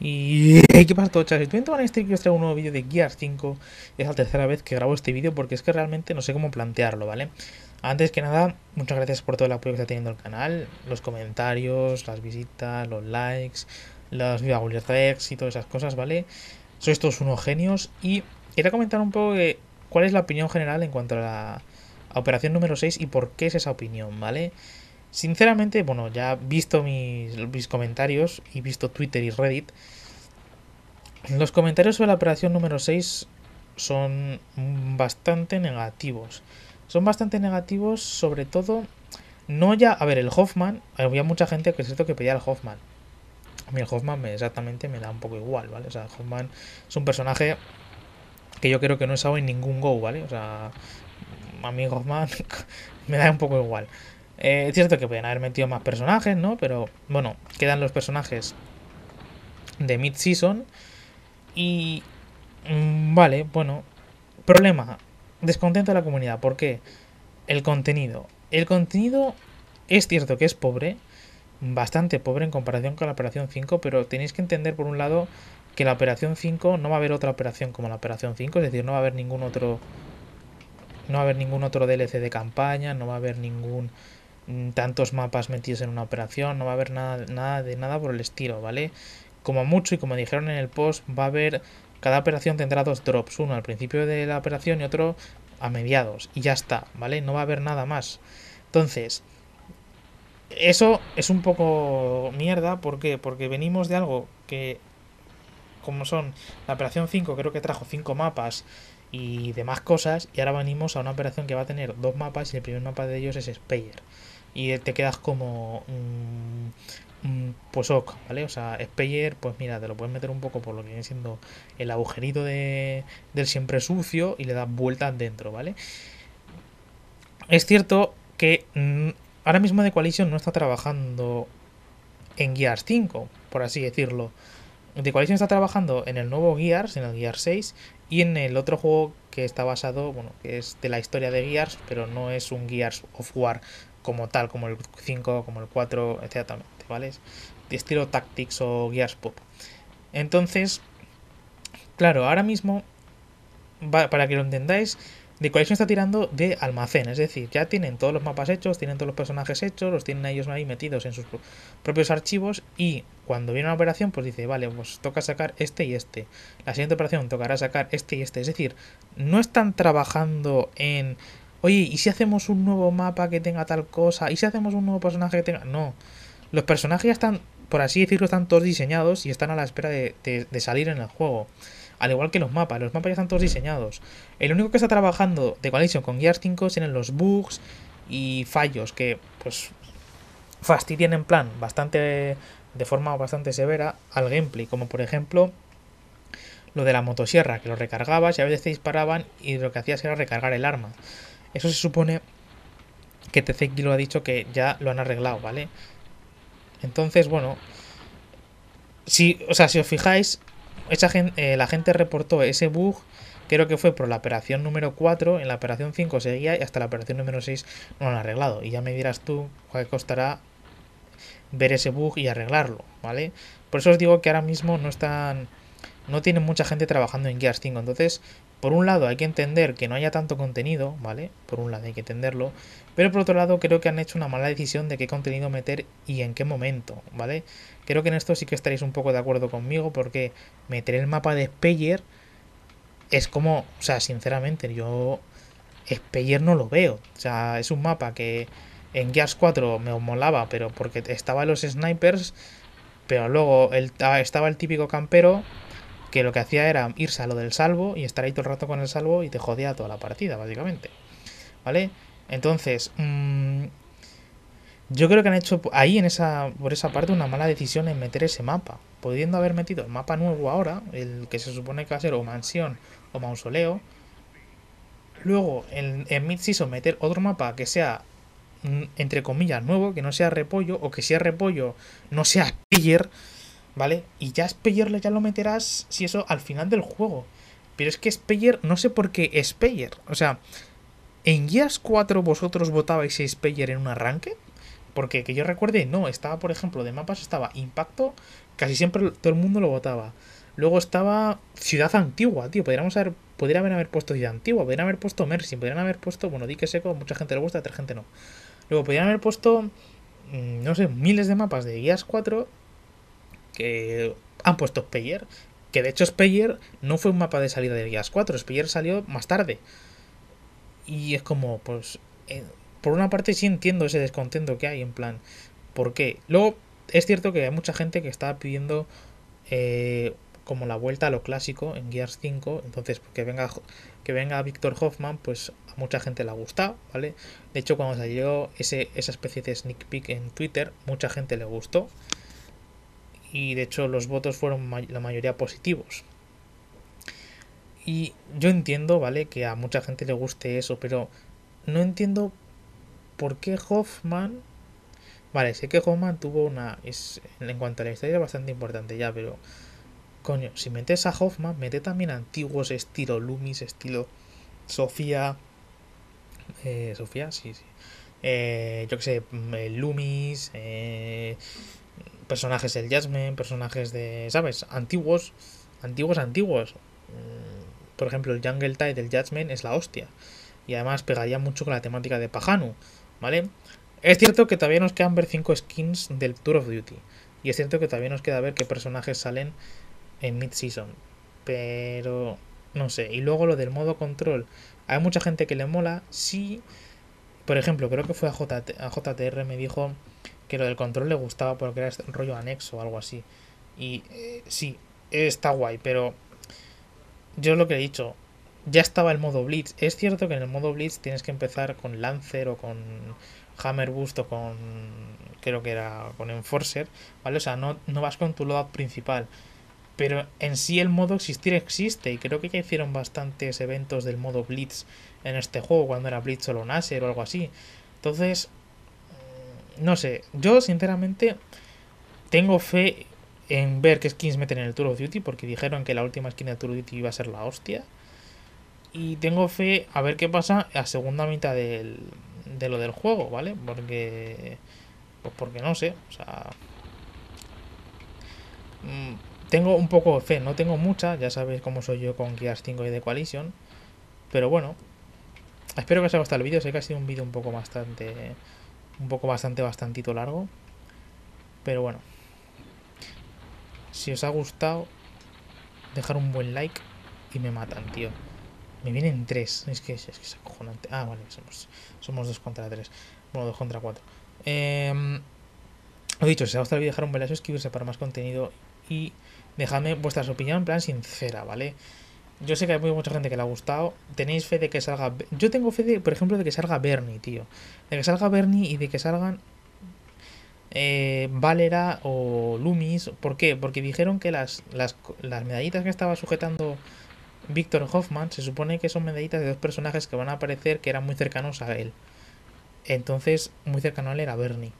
Y ¿qué pasa todo, chavales? Estoy en este que os traigo un nuevo vídeo de Gears 5. Es la tercera vez que grabo este vídeo porque es que realmente no sé cómo plantearlo, ¿vale? Antes que nada, muchas gracias por todo el apoyo que está teniendo el canal, los comentarios, las visitas, los likes, los videos y todas esas cosas, ¿vale? Sois todos unos genios y quería comentar un poco cuál es la opinión general en cuanto a la operación número 6 y por qué es esa opinión, ¿vale? Sinceramente, bueno, ya visto mis, mis comentarios y visto Twitter y Reddit, los comentarios sobre la operación número 6 son bastante negativos. Son bastante negativos, sobre todo, no ya, a ver, el Hoffman, había mucha gente que es cierto que pedía al Hoffman. A mí el Hoffman me, exactamente me da un poco igual, ¿vale? O sea, Hoffman es un personaje que yo creo que no usado en ningún Go, ¿vale? O sea, a mí Hoffman me da un poco igual. Eh, es cierto que pueden haber metido más personajes, ¿no? Pero bueno, quedan los personajes de mid-season. Y... Mm, vale, bueno. Problema. Descontento de la comunidad. ¿Por qué? El contenido. El contenido es cierto que es pobre. Bastante pobre en comparación con la operación 5. Pero tenéis que entender por un lado que la operación 5 no va a haber otra operación como la operación 5. Es decir, no va a haber ningún otro... No va a haber ningún otro DLC de campaña. No va a haber ningún tantos mapas metidos en una operación, no va a haber nada, nada de nada por el estilo, ¿vale? Como mucho y como dijeron en el post, va a haber, cada operación tendrá dos drops, uno al principio de la operación y otro a mediados, y ya está, ¿vale? No va a haber nada más. Entonces, eso es un poco mierda, ¿por qué? Porque venimos de algo que, como son la operación 5, creo que trajo 5 mapas y demás cosas, y ahora venimos a una operación que va a tener dos mapas y el primer mapa de ellos es Speyer y te quedas como pues ok, ¿vale? O sea, Speyer, pues mira, te lo puedes meter un poco por lo que viene siendo el agujerito de, del siempre sucio y le das vueltas dentro, ¿vale? Es cierto que mm, ahora mismo The Coalition no está trabajando en Gears 5, por así decirlo. The Coalition está trabajando en el nuevo Gears, en el Gears 6, y en el otro juego que está basado, bueno, que es de la historia de Gears, pero no es un Gears of War como tal, como el 5, como el 4, etc. ¿vale? De estilo Tactics o Gears Pop. Entonces, claro, ahora mismo, para que lo entendáis, The Collection está tirando de almacén, es decir, ya tienen todos los mapas hechos, tienen todos los personajes hechos, los tienen ellos ahí metidos en sus propios archivos y cuando viene una operación pues dice, vale, pues toca sacar este y este. La siguiente operación tocará sacar este y este. Es decir, no están trabajando en Oye, ¿y si hacemos un nuevo mapa que tenga tal cosa? ¿Y si hacemos un nuevo personaje que tenga.? No. Los personajes ya están, por así decirlo, están todos diseñados y están a la espera de, salir en el juego. Al igual que los mapas, los mapas ya están todos diseñados. El único que está trabajando de Coalition con Gears 5 tienen los bugs y fallos que, pues, fastidian en plan bastante. de forma bastante severa al gameplay. Como por ejemplo, lo de la motosierra, que lo recargabas y a veces te disparaban y lo que hacías era recargar el arma. Eso se supone que TCX lo ha dicho que ya lo han arreglado, ¿vale? Entonces, bueno, si, o sea, si os fijáis, esa eh, la gente reportó ese bug, creo que fue por la operación número 4, en la operación 5 seguía y hasta la operación número 6 no lo han arreglado. Y ya me dirás tú cuál costará ver ese bug y arreglarlo, ¿vale? Por eso os digo que ahora mismo no están no tienen mucha gente trabajando en Gears 5. Entonces, por un lado hay que entender que no haya tanto contenido, ¿vale? Por un lado hay que entenderlo. Pero por otro lado creo que han hecho una mala decisión de qué contenido meter y en qué momento, ¿vale? Creo que en esto sí que estaréis un poco de acuerdo conmigo porque meter el mapa de Speyer es como, o sea, sinceramente yo Speyer no lo veo. O sea, es un mapa que en Gears 4 me molaba, pero porque estaba los snipers, pero luego estaba el típico campero que lo que hacía era irse a lo del salvo y estar ahí todo el rato con el salvo y te jodía toda la partida, básicamente. ¿Vale? Entonces, mmm, yo creo que han hecho ahí en esa, por esa parte una mala decisión en meter ese mapa. Pudiendo haber metido el mapa nuevo ahora, el que se supone que va a ser o mansión o mausoleo. Luego en, en mid-season meter otro mapa que sea mm, entre comillas nuevo, que no sea repollo, o que sea repollo, no sea piller ¿vale? Y ya Speyer ya lo meterás, si eso, al final del juego. Pero es que Speyer, no sé por qué Speyer. O sea, ¿en Gears 4 vosotros votabais Speyer en un arranque? Porque que yo recuerde, no, estaba, por ejemplo, de mapas estaba Impacto, casi siempre todo el mundo lo votaba. Luego estaba Ciudad Antigua, tío. Podríamos haber, podrían haber puesto Ciudad Antigua, podrían haber puesto Mercy, podrían haber puesto, bueno, Dique Seco, mucha gente le gusta, otra gente no. Luego podrían haber puesto, mm, no sé, miles de mapas de Guías 4 que han puesto Speyer. Que de hecho Speyer no fue un mapa de salida de Guías 4, Speyer salió más tarde. Y es como, pues, eh, por una parte sí entiendo ese descontento que hay, en plan, ¿por qué? Luego, es cierto que hay mucha gente que está pidiendo eh, como la vuelta a lo clásico en Gears 5, entonces que venga que venga Víctor Hoffman, pues a mucha gente le ha gustado, ¿vale? De hecho, cuando salió ese, esa especie de sneak peek en Twitter, mucha gente le gustó. Y de hecho los votos fueron la mayoría positivos. Y yo entiendo, ¿vale? Que a mucha gente le guste eso, pero no entiendo por qué Hoffman... Vale, sé que Hoffman tuvo una... Es, en cuanto a la historia bastante importante ya, pero Coño, si metes a Hoffman, mete también antiguos estilo Loomis, estilo Sofía. Eh, Sofía, sí, sí. Eh, yo que sé, mm, Loomis, eh, personajes del Jasmine, personajes de, ¿sabes? Antiguos, antiguos, antiguos. Mm, por ejemplo, el Jungle Tide del Jasmine es la hostia. Y además pegaría mucho con la temática de Pajanu, ¿vale? Es cierto que todavía nos quedan ver 5 skins del Tour of Duty. Y es cierto que todavía nos queda ver qué personajes salen en mid-season. Pero no sé. Y luego lo del modo control. Hay mucha gente que le mola. Sí. Por ejemplo, creo que fue a, a JTR me dijo que lo del control le gustaba porque era este rollo anexo o algo así. Y eh, sí, está guay, pero yo lo que he dicho, ya estaba el modo Blitz. Es cierto que en el modo Blitz tienes que empezar con Lancer o con Hammer Boost o con creo que era con Enforcer, ¿vale? O sea, no, no vas con tu loadout principal. Pero en sí el modo existir existe y creo que ya hicieron bastantes eventos del modo Blitz en este juego cuando era Blitz solo Nasser o algo así. Entonces, no sé, yo sinceramente tengo fe en ver qué skins meten en el Tour of Duty porque dijeron que la última skin de Tour of Duty iba a ser la hostia. Y tengo fe a ver qué pasa a segunda mitad del, de lo del juego, ¿vale? Porque... Pues porque no sé, o sea... Mm, tengo un poco de fe, no tengo mucha, ya sabéis cómo soy yo con Gears 5 y de Coalition. Pero bueno, espero que os haya gustado el vídeo. Sé que ha sido un vídeo un poco bastante, un poco bastante, bastantito largo. Pero bueno, si os ha gustado, dejar un buen like y me matan, tío. Me vienen tres. Es que es, que es acojonante. Ah, vale, somos, somos dos contra tres. Bueno, dos contra cuatro. Eh, lo dicho, si os ha gustado el dejar un buen like, suscribirse para más contenido y dejadme vuestras opiniones en plan sincera, ¿vale? Yo sé que hay mucha gente que le ha gustado. Tenéis fe de que salga. Yo tengo fe, de, por ejemplo, de que salga Bernie, tío. De que salga Bernie y de que salgan. Eh, Valera o Lumis. ¿Por qué? Porque dijeron que las, las, las medallitas que estaba sujetando Víctor Hoffman se supone que son medallitas de dos personajes que van a aparecer que eran muy cercanos a él. Entonces, muy cercano a él era Bernie.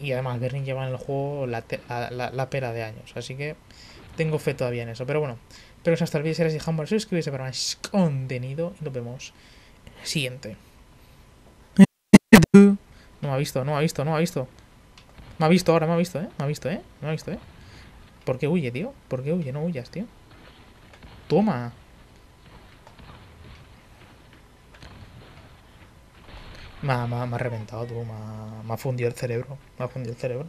Y además, Bernie lleva en el juego la, la, pera de años. Así que tengo fe todavía en eso. Pero bueno, espero que hasta el vídeo. Si suscribirse para más contenido. Y nos vemos siguiente. No me ha visto, no me ha visto, no me ha visto. Me ha visto ahora, me ha visto, ¿eh? Me ha visto, ¿eh? Me ha visto, ¿eh? ¿Por qué huye, tío? ¿Por qué huye? No huyas, tío. Toma. Me ha, me reventado, tú. Me ha, me ha fundido el cerebro. Me ha fundido el cerebro.